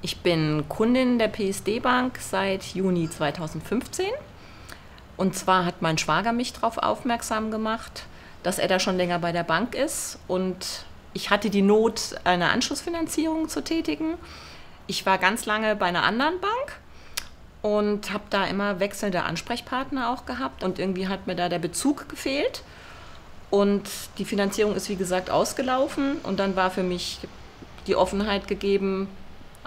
Ich bin Kundin der PSD Bank seit Juni 2015. Und zwar hat mein Schwager mich darauf aufmerksam gemacht, dass er da schon länger bei der Bank ist. Und ich hatte die Not, eine Anschlussfinanzierung zu tätigen. Ich war ganz lange bei einer anderen Bank und habe da immer wechselnde Ansprechpartner auch gehabt. Und irgendwie hat mir da der Bezug gefehlt. Und die Finanzierung ist, wie gesagt, ausgelaufen. Und dann war für mich die Offenheit gegeben,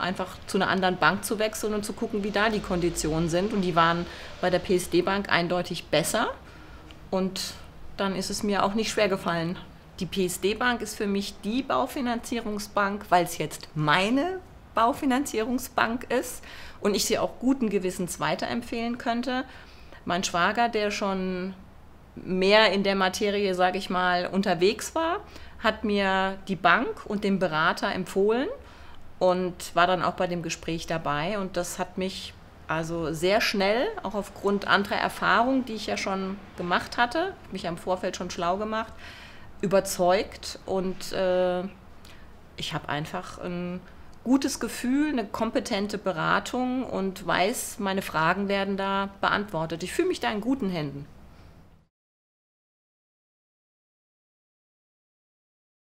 einfach zu einer anderen Bank zu wechseln und zu gucken, wie da die Konditionen sind. Und die waren bei der PSD-Bank eindeutig besser. Und dann ist es mir auch nicht schwer gefallen. Die PSD-Bank ist für mich die Baufinanzierungsbank, weil es jetzt meine Baufinanzierungsbank ist und ich sie auch guten Gewissens weiterempfehlen könnte. Mein Schwager, der schon mehr in der Materie, sage ich mal, unterwegs war, hat mir die Bank und den Berater empfohlen und war dann auch bei dem Gespräch dabei. Und das hat mich also sehr schnell, auch aufgrund anderer Erfahrungen, die ich ja schon gemacht hatte, mich im Vorfeld schon schlau gemacht, überzeugt. Und äh, ich habe einfach ein gutes Gefühl, eine kompetente Beratung und weiß, meine Fragen werden da beantwortet. Ich fühle mich da in guten Händen.